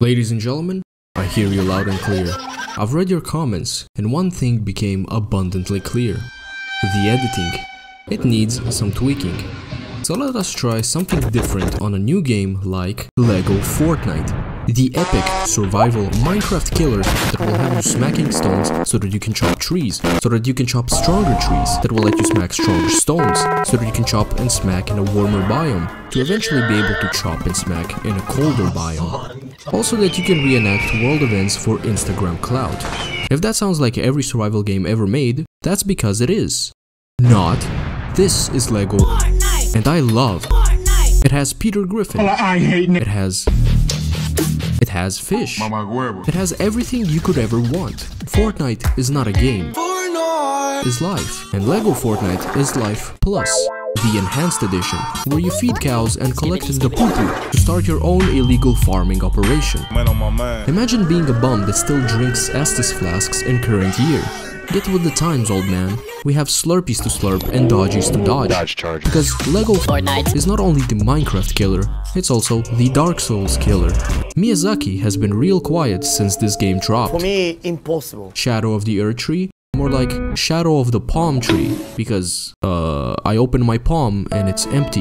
Ladies and gentlemen, I hear you loud and clear. I've read your comments, and one thing became abundantly clear. The editing. It needs some tweaking. So let us try something different on a new game like LEGO Fortnite. The epic survival Minecraft killer that will have you smacking stones so that you can chop trees, so that you can chop stronger trees that will let you smack stronger stones, so that you can chop and smack in a warmer biome, to eventually be able to chop and smack in a colder biome. Also that you can reenact world events for Instagram clout. If that sounds like every survival game ever made, that's because it is. Not. This is LEGO, and I love. It has Peter Griffin. Oh, I hate it. It has... It has fish. It has everything you could ever want. Fortnite is not a game. Is life. And LEGO Fortnite is life plus. The Enhanced Edition, where you feed cows and collect the poo-poo to start your own illegal farming operation. Imagine being a bum that still drinks Estus flasks in current year. Get with the times, old man. We have Slurpees to slurp and Dodgies to dodge. Dodge charge. Because LEGO Fortnite. is not only the Minecraft killer, it's also the Dark Souls killer. Miyazaki has been real quiet since this game dropped. For me, impossible. Shadow of the Erdtree, more like Shadow of the Palm Tree, because, uh, I open my palm and it's empty.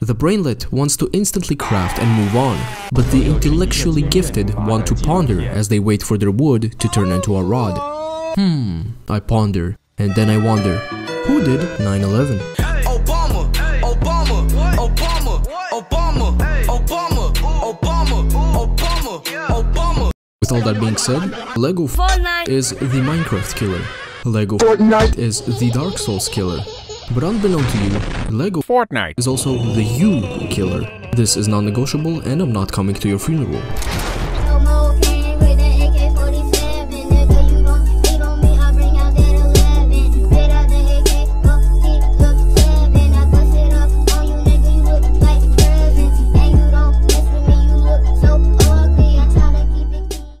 The brainlet wants to instantly craft and move on, but the intellectually gifted want to ponder as they wait for their wood to turn into a rod. Hmm, I ponder, and then I wonder, who did 9-11? Obama, Obama, Obama, Obama, Obama, Obama, Obama, Obama. With all that being said, LEGO Fortnite. is the Minecraft killer. LEGO Fortnite is the Dark Souls killer. But unbeknown to you, LEGO Fortnite. is also the you killer. This is non-negotiable and I'm not coming to your funeral.